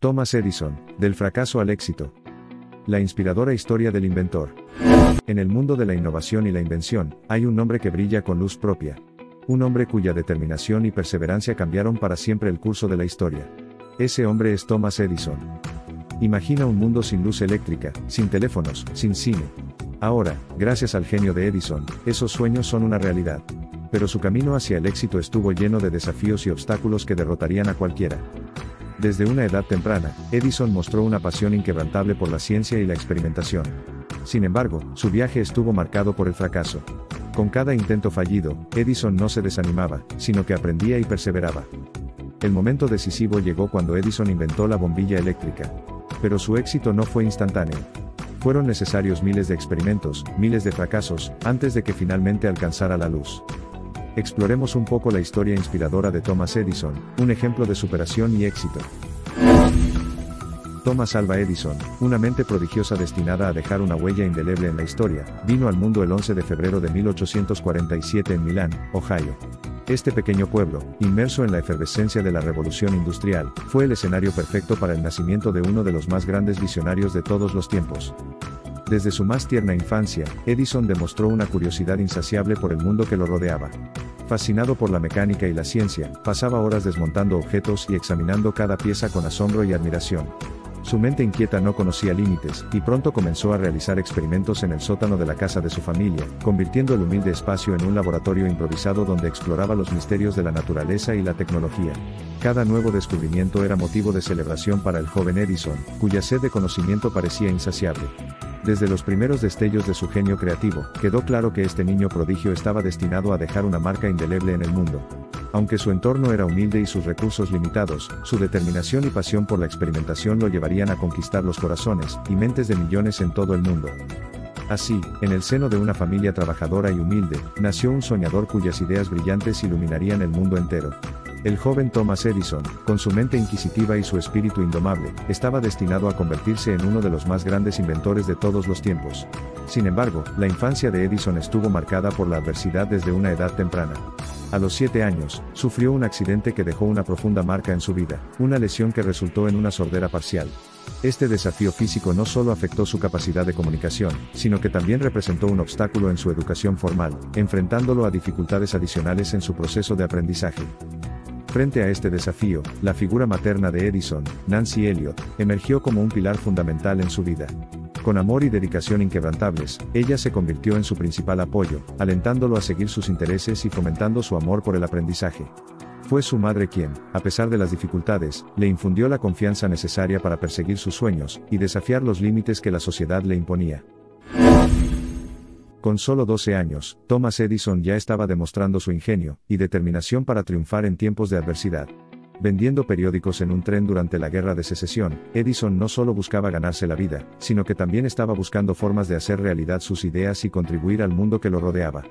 Thomas Edison, del fracaso al éxito. La inspiradora historia del inventor. En el mundo de la innovación y la invención, hay un hombre que brilla con luz propia. Un hombre cuya determinación y perseverancia cambiaron para siempre el curso de la historia. Ese hombre es Thomas Edison. Imagina un mundo sin luz eléctrica, sin teléfonos, sin cine. Ahora, gracias al genio de Edison, esos sueños son una realidad. Pero su camino hacia el éxito estuvo lleno de desafíos y obstáculos que derrotarían a cualquiera. Desde una edad temprana, Edison mostró una pasión inquebrantable por la ciencia y la experimentación. Sin embargo, su viaje estuvo marcado por el fracaso. Con cada intento fallido, Edison no se desanimaba, sino que aprendía y perseveraba. El momento decisivo llegó cuando Edison inventó la bombilla eléctrica. Pero su éxito no fue instantáneo. Fueron necesarios miles de experimentos, miles de fracasos, antes de que finalmente alcanzara la luz. Exploremos un poco la historia inspiradora de Thomas Edison, un ejemplo de superación y éxito. Thomas Alva Edison, una mente prodigiosa destinada a dejar una huella indeleble en la historia, vino al mundo el 11 de febrero de 1847 en Milán, Ohio. Este pequeño pueblo, inmerso en la efervescencia de la revolución industrial, fue el escenario perfecto para el nacimiento de uno de los más grandes visionarios de todos los tiempos. Desde su más tierna infancia, Edison demostró una curiosidad insaciable por el mundo que lo rodeaba. Fascinado por la mecánica y la ciencia, pasaba horas desmontando objetos y examinando cada pieza con asombro y admiración. Su mente inquieta no conocía límites, y pronto comenzó a realizar experimentos en el sótano de la casa de su familia, convirtiendo el humilde espacio en un laboratorio improvisado donde exploraba los misterios de la naturaleza y la tecnología. Cada nuevo descubrimiento era motivo de celebración para el joven Edison, cuya sed de conocimiento parecía insaciable. Desde los primeros destellos de su genio creativo, quedó claro que este niño prodigio estaba destinado a dejar una marca indeleble en el mundo. Aunque su entorno era humilde y sus recursos limitados, su determinación y pasión por la experimentación lo llevarían a conquistar los corazones y mentes de millones en todo el mundo. Así, en el seno de una familia trabajadora y humilde, nació un soñador cuyas ideas brillantes iluminarían el mundo entero. El joven Thomas Edison, con su mente inquisitiva y su espíritu indomable, estaba destinado a convertirse en uno de los más grandes inventores de todos los tiempos. Sin embargo, la infancia de Edison estuvo marcada por la adversidad desde una edad temprana. A los 7 años, sufrió un accidente que dejó una profunda marca en su vida, una lesión que resultó en una sordera parcial. Este desafío físico no solo afectó su capacidad de comunicación, sino que también representó un obstáculo en su educación formal, enfrentándolo a dificultades adicionales en su proceso de aprendizaje. Frente a este desafío, la figura materna de Edison, Nancy Elliot, emergió como un pilar fundamental en su vida. Con amor y dedicación inquebrantables, ella se convirtió en su principal apoyo, alentándolo a seguir sus intereses y fomentando su amor por el aprendizaje. Fue su madre quien, a pesar de las dificultades, le infundió la confianza necesaria para perseguir sus sueños y desafiar los límites que la sociedad le imponía. Con solo 12 años, Thomas Edison ya estaba demostrando su ingenio y determinación para triunfar en tiempos de adversidad. Vendiendo periódicos en un tren durante la Guerra de Secesión, Edison no solo buscaba ganarse la vida, sino que también estaba buscando formas de hacer realidad sus ideas y contribuir al mundo que lo rodeaba.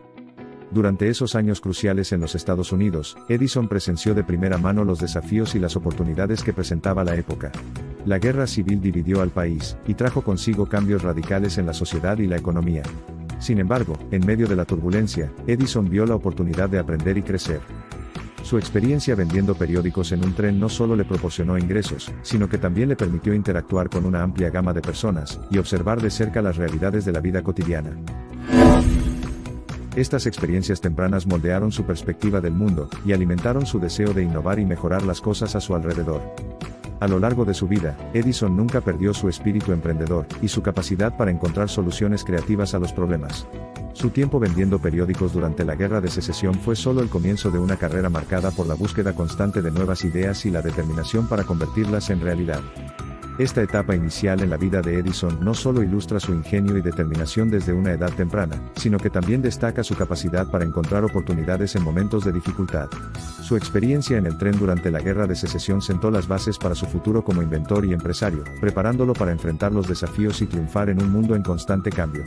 Durante esos años cruciales en los Estados Unidos, Edison presenció de primera mano los desafíos y las oportunidades que presentaba la época. La guerra civil dividió al país, y trajo consigo cambios radicales en la sociedad y la economía. Sin embargo, en medio de la turbulencia, Edison vio la oportunidad de aprender y crecer. Su experiencia vendiendo periódicos en un tren no solo le proporcionó ingresos, sino que también le permitió interactuar con una amplia gama de personas, y observar de cerca las realidades de la vida cotidiana. Estas experiencias tempranas moldearon su perspectiva del mundo, y alimentaron su deseo de innovar y mejorar las cosas a su alrededor. A lo largo de su vida, Edison nunca perdió su espíritu emprendedor y su capacidad para encontrar soluciones creativas a los problemas. Su tiempo vendiendo periódicos durante la Guerra de Secesión fue solo el comienzo de una carrera marcada por la búsqueda constante de nuevas ideas y la determinación para convertirlas en realidad. Esta etapa inicial en la vida de Edison no solo ilustra su ingenio y determinación desde una edad temprana, sino que también destaca su capacidad para encontrar oportunidades en momentos de dificultad. Su experiencia en el tren durante la Guerra de Secesión sentó las bases para su futuro como inventor y empresario, preparándolo para enfrentar los desafíos y triunfar en un mundo en constante cambio.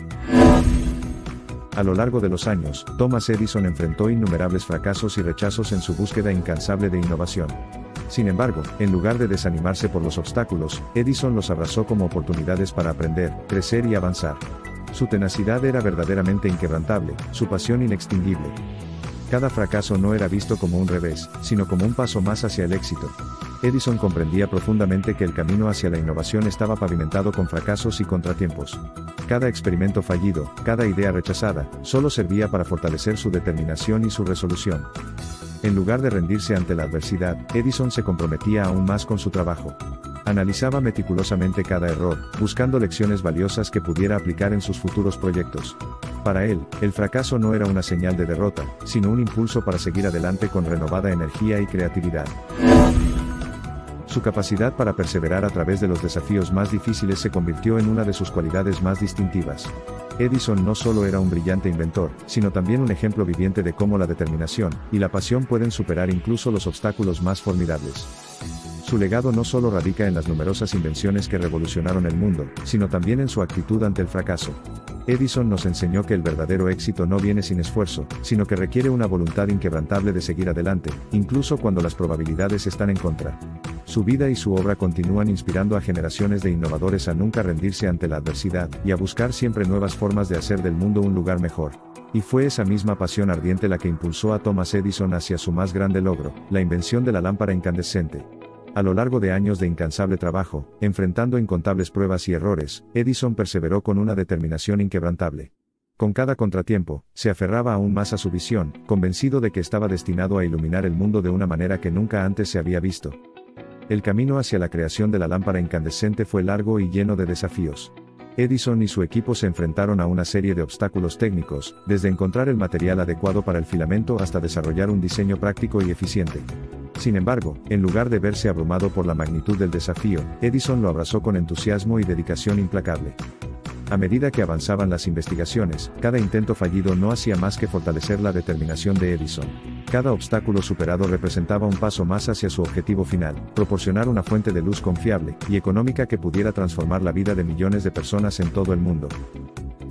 A lo largo de los años, Thomas Edison enfrentó innumerables fracasos y rechazos en su búsqueda incansable de innovación. Sin embargo, en lugar de desanimarse por los obstáculos, Edison los abrazó como oportunidades para aprender, crecer y avanzar. Su tenacidad era verdaderamente inquebrantable, su pasión inextinguible. Cada fracaso no era visto como un revés, sino como un paso más hacia el éxito. Edison comprendía profundamente que el camino hacia la innovación estaba pavimentado con fracasos y contratiempos. Cada experimento fallido, cada idea rechazada, solo servía para fortalecer su determinación y su resolución. En lugar de rendirse ante la adversidad, Edison se comprometía aún más con su trabajo. Analizaba meticulosamente cada error, buscando lecciones valiosas que pudiera aplicar en sus futuros proyectos. Para él, el fracaso no era una señal de derrota, sino un impulso para seguir adelante con renovada energía y creatividad. Su capacidad para perseverar a través de los desafíos más difíciles se convirtió en una de sus cualidades más distintivas. Edison no solo era un brillante inventor, sino también un ejemplo viviente de cómo la determinación y la pasión pueden superar incluso los obstáculos más formidables. Su legado no solo radica en las numerosas invenciones que revolucionaron el mundo, sino también en su actitud ante el fracaso. Edison nos enseñó que el verdadero éxito no viene sin esfuerzo, sino que requiere una voluntad inquebrantable de seguir adelante, incluso cuando las probabilidades están en contra. Su vida y su obra continúan inspirando a generaciones de innovadores a nunca rendirse ante la adversidad, y a buscar siempre nuevas formas de hacer del mundo un lugar mejor. Y fue esa misma pasión ardiente la que impulsó a Thomas Edison hacia su más grande logro, la invención de la lámpara incandescente. A lo largo de años de incansable trabajo, enfrentando incontables pruebas y errores, Edison perseveró con una determinación inquebrantable. Con cada contratiempo, se aferraba aún más a su visión, convencido de que estaba destinado a iluminar el mundo de una manera que nunca antes se había visto. El camino hacia la creación de la lámpara incandescente fue largo y lleno de desafíos. Edison y su equipo se enfrentaron a una serie de obstáculos técnicos, desde encontrar el material adecuado para el filamento hasta desarrollar un diseño práctico y eficiente. Sin embargo, en lugar de verse abrumado por la magnitud del desafío, Edison lo abrazó con entusiasmo y dedicación implacable. A medida que avanzaban las investigaciones, cada intento fallido no hacía más que fortalecer la determinación de Edison. Cada obstáculo superado representaba un paso más hacia su objetivo final, proporcionar una fuente de luz confiable y económica que pudiera transformar la vida de millones de personas en todo el mundo.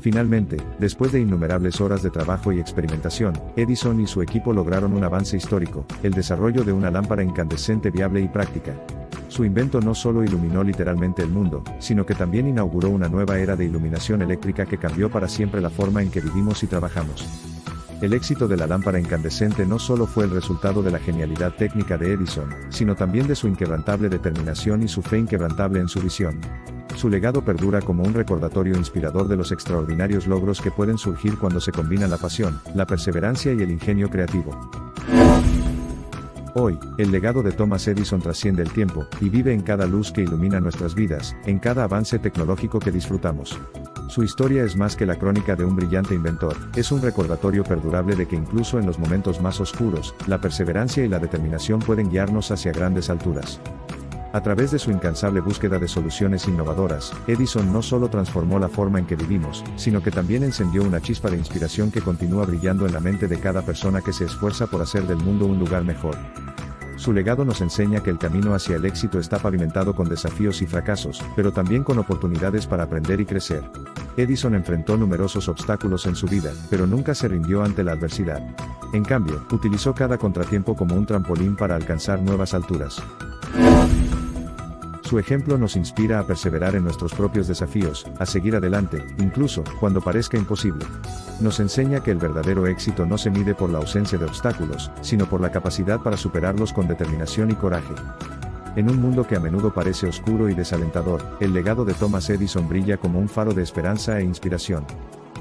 Finalmente, después de innumerables horas de trabajo y experimentación, Edison y su equipo lograron un avance histórico, el desarrollo de una lámpara incandescente viable y práctica. Su invento no solo iluminó literalmente el mundo, sino que también inauguró una nueva era de iluminación eléctrica que cambió para siempre la forma en que vivimos y trabajamos. El éxito de la lámpara incandescente no solo fue el resultado de la genialidad técnica de Edison, sino también de su inquebrantable determinación y su fe inquebrantable en su visión. Su legado perdura como un recordatorio inspirador de los extraordinarios logros que pueden surgir cuando se combina la pasión, la perseverancia y el ingenio creativo. Hoy, el legado de Thomas Edison trasciende el tiempo, y vive en cada luz que ilumina nuestras vidas, en cada avance tecnológico que disfrutamos. Su historia es más que la crónica de un brillante inventor, es un recordatorio perdurable de que incluso en los momentos más oscuros, la perseverancia y la determinación pueden guiarnos hacia grandes alturas. A través de su incansable búsqueda de soluciones innovadoras, Edison no solo transformó la forma en que vivimos, sino que también encendió una chispa de inspiración que continúa brillando en la mente de cada persona que se esfuerza por hacer del mundo un lugar mejor. Su legado nos enseña que el camino hacia el éxito está pavimentado con desafíos y fracasos, pero también con oportunidades para aprender y crecer. Edison enfrentó numerosos obstáculos en su vida, pero nunca se rindió ante la adversidad. En cambio, utilizó cada contratiempo como un trampolín para alcanzar nuevas alturas. Su ejemplo nos inspira a perseverar en nuestros propios desafíos, a seguir adelante, incluso cuando parezca imposible. Nos enseña que el verdadero éxito no se mide por la ausencia de obstáculos, sino por la capacidad para superarlos con determinación y coraje. En un mundo que a menudo parece oscuro y desalentador, el legado de Thomas Edison brilla como un faro de esperanza e inspiración.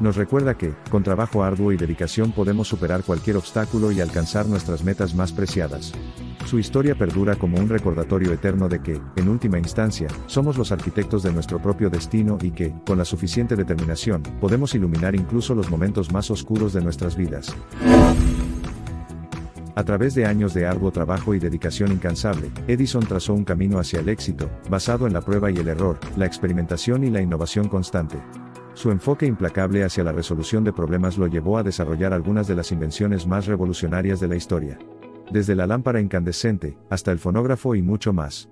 Nos recuerda que, con trabajo arduo y dedicación podemos superar cualquier obstáculo y alcanzar nuestras metas más preciadas. Su historia perdura como un recordatorio eterno de que, en última instancia, somos los arquitectos de nuestro propio destino y que, con la suficiente determinación, podemos iluminar incluso los momentos más oscuros de nuestras vidas. A través de años de arduo trabajo y dedicación incansable, Edison trazó un camino hacia el éxito, basado en la prueba y el error, la experimentación y la innovación constante. Su enfoque implacable hacia la resolución de problemas lo llevó a desarrollar algunas de las invenciones más revolucionarias de la historia desde la lámpara incandescente, hasta el fonógrafo y mucho más.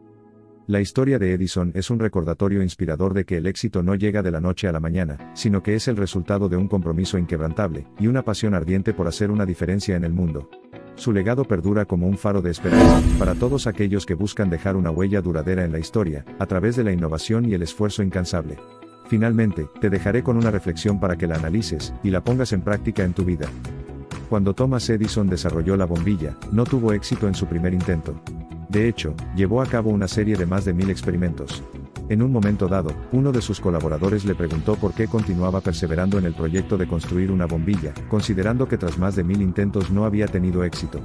La historia de Edison es un recordatorio inspirador de que el éxito no llega de la noche a la mañana, sino que es el resultado de un compromiso inquebrantable, y una pasión ardiente por hacer una diferencia en el mundo. Su legado perdura como un faro de esperanza, para todos aquellos que buscan dejar una huella duradera en la historia, a través de la innovación y el esfuerzo incansable. Finalmente, te dejaré con una reflexión para que la analices, y la pongas en práctica en tu vida. Cuando Thomas Edison desarrolló la bombilla, no tuvo éxito en su primer intento. De hecho, llevó a cabo una serie de más de mil experimentos. En un momento dado, uno de sus colaboradores le preguntó por qué continuaba perseverando en el proyecto de construir una bombilla, considerando que tras más de mil intentos no había tenido éxito.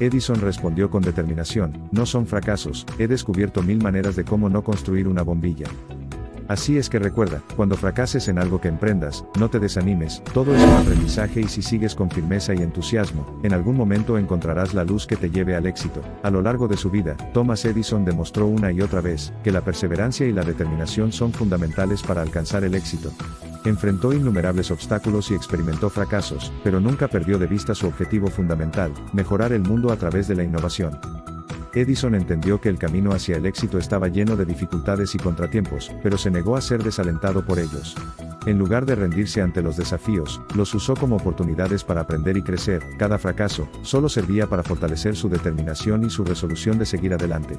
Edison respondió con determinación, no son fracasos, he descubierto mil maneras de cómo no construir una bombilla. Así es que recuerda, cuando fracases en algo que emprendas, no te desanimes, todo es un aprendizaje y si sigues con firmeza y entusiasmo, en algún momento encontrarás la luz que te lleve al éxito. A lo largo de su vida, Thomas Edison demostró una y otra vez, que la perseverancia y la determinación son fundamentales para alcanzar el éxito. Enfrentó innumerables obstáculos y experimentó fracasos, pero nunca perdió de vista su objetivo fundamental, mejorar el mundo a través de la innovación. Edison entendió que el camino hacia el éxito estaba lleno de dificultades y contratiempos, pero se negó a ser desalentado por ellos. En lugar de rendirse ante los desafíos, los usó como oportunidades para aprender y crecer, cada fracaso, solo servía para fortalecer su determinación y su resolución de seguir adelante.